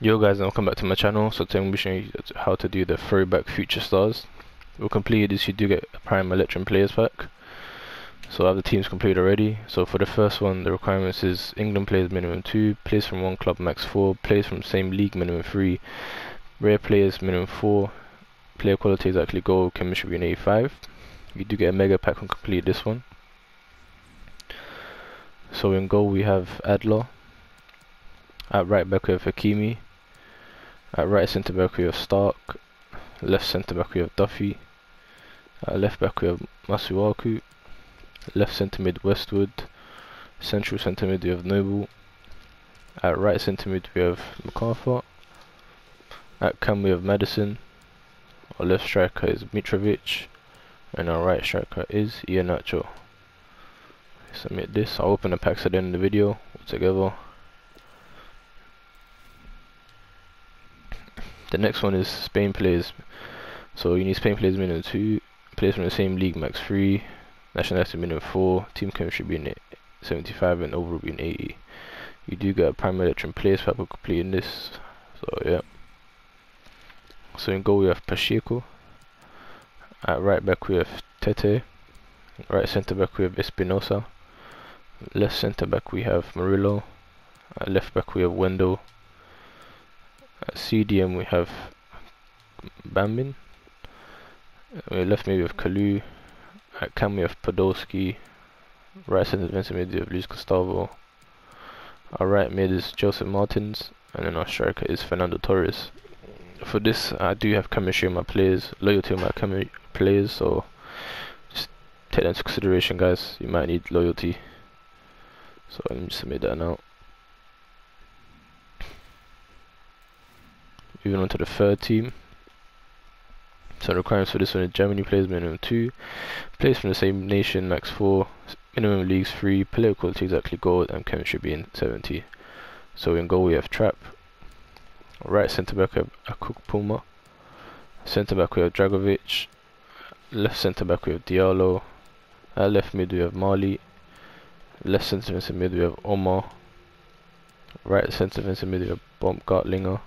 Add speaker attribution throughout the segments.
Speaker 1: Yo guys and welcome back to my channel. So today I'm going to be showing you how to do the throwback future stars. We'll complete this you do get a prime electrum players pack. So I have the teams completed already. So for the first one the requirements is England players minimum 2, players from one club max 4, players from same league minimum 3, rare players minimum 4, player quality exactly gold, chemistry in 85. You do get a mega pack when complete this one. So in goal we have Adler, at right back we have Hakimi. At right centre back we have Stark. Left centre back we have Duffy. At left back we have Masuaku. Left centre mid Westwood. Central centre mid we have Noble. At right centre mid we have McArthur. At cam we have Maddison. Our left striker is Mitrovic. And our right striker is Iheanacho. Submit this. I'll open the packs at the end of the video together. The next one is Spain players. So you need Spain players minimum 2, players from the same league max 3, nationality minimum 4, team chemistry being 75 and overall being 80. You do get a prime electrum players for completing this. So yeah. So in goal we have Pacheco. At right back we have Tete. Right centre back we have Espinosa. Left centre back we have Murillo. At left back we have Wendell. At CDM we have Bambin. We left maybe with Kalu. At cam we have Podolski. Right centre defensive mid we have Luis Gustavo. Our right mid is Joseph Martins. And then our striker is Fernando Torres. For this I do have chemistry in my players, loyalty in my players, so just take that into consideration guys, you might need loyalty. So let me submit that now. Moving on to the third team. So the requirements for this one is Germany players minimum 2, players from the same nation max 4, minimum leagues 3, player quality exactly gold, and chemistry being 70. So in goal we have Trapp, right centre back we have Akuk centre back we have Dragovic, left centre back we have Diallo, at left mid we have Mali, left centre mid we have Omar, right centre mid we have Baumgartlinger,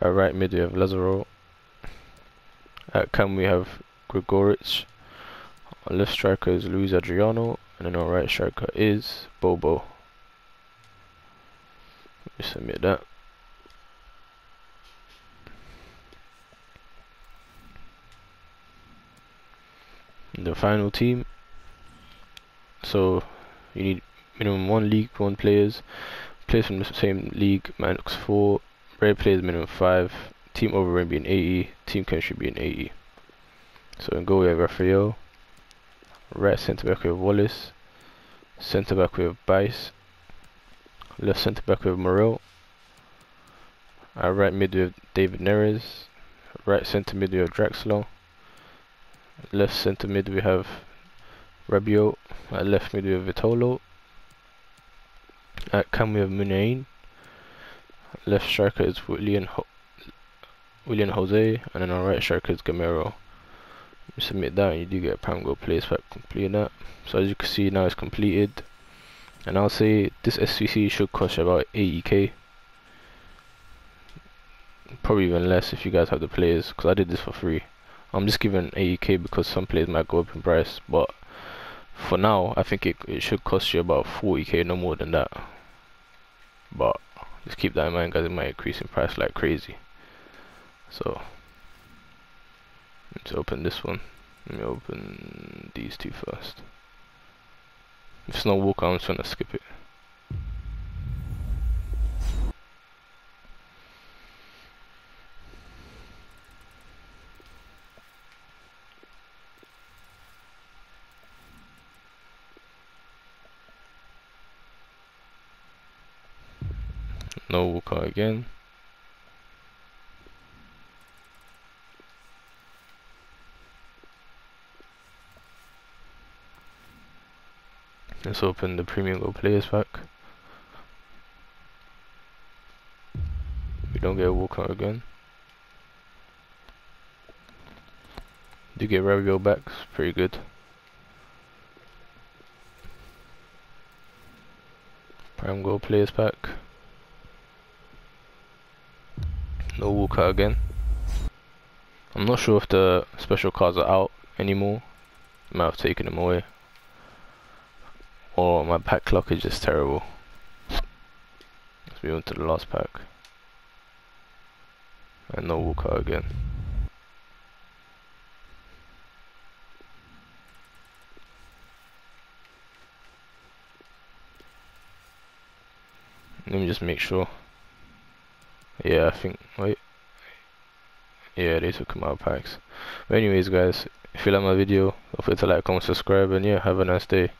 Speaker 1: at right mid we have Lazaro. At cam we have Gregoritsch. Our left striker is Luis Adriano. And then our right striker is Bobo. Let me submit that. The final team. So you need minimum one league, one players. Players from the same league, four Rare players minimum 5, team overall being 80, team chemistry being 80. So in goal we have Rafael, right centre back we have Wallace, centre back we have Bice, left centre back we have Morel, right mid we have David Neres, right centre mid we have Draxler, left centre mid we have Rabiot, at left mid we have Vitolo, at cam we have Muniain, left striker is William Ho William Jose, and then our right striker is Gameiro. You submit that, and you do get a prime goal place pack completing that. So as you can see, now it's completed. And I'll say this SBC should cost about 80k. Probably even less if you guys have the players, because I did this for free. I'm just giving 80k because some players might go up in price, but for now, I think it, it should cost you about 40k, no more than that. But just keep that in mind guys, it might increase in price like crazy. So, let's open this one. Let me open these two first. If it's not walk, I'm just gonna skip it. No Walker again. Let's open the Premium Go Players pack. We don't get a Walker again. Do get Rabiot back, it's pretty good. Prime Go Players pack. No Walker again. I'm not sure if the special cards are out anymore. Might have taken them away. Or my pack luck is just terrible. Let's move on to the last pack. And no Walker again. Let me just make sure. Yeah, I think, wait. Yeah, they took them out packs. But anyways guys, if you like my video, don't forget to like, comment, subscribe, and yeah, have a nice day.